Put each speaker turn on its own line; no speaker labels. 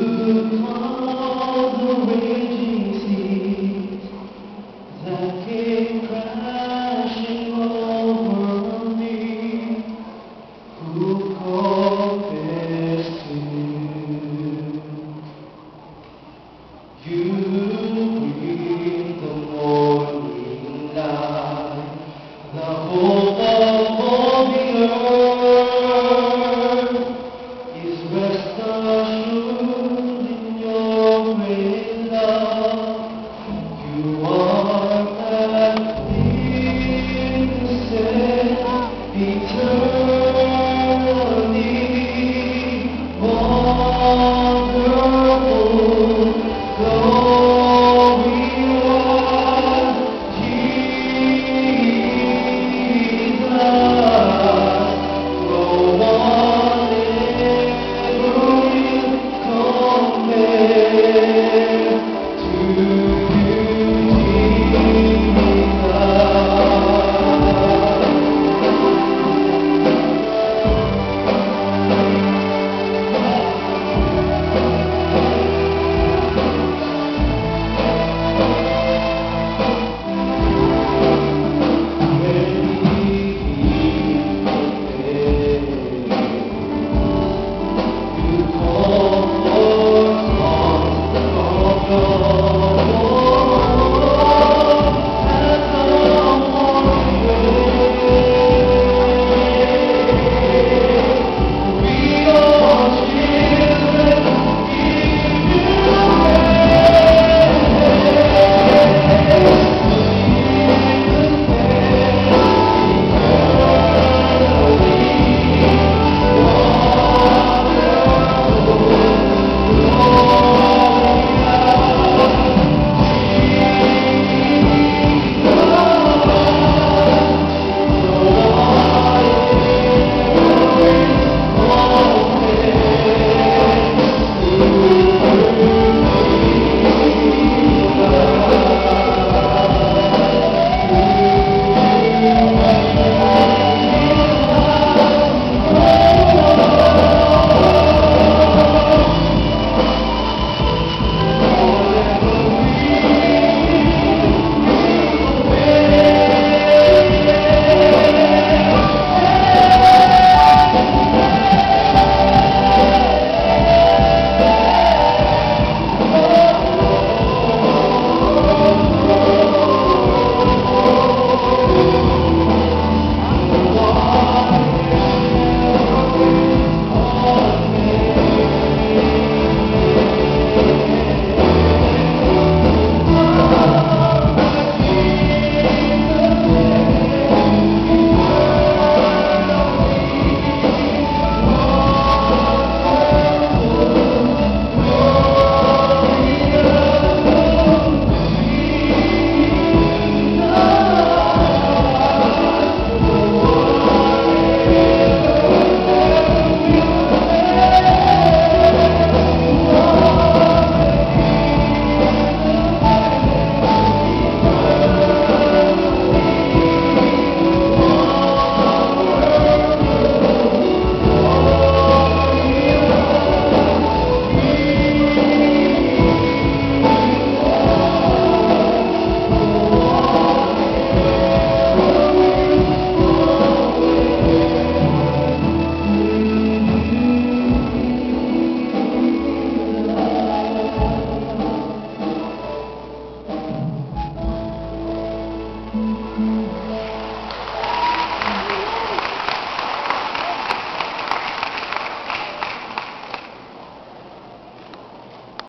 good morning.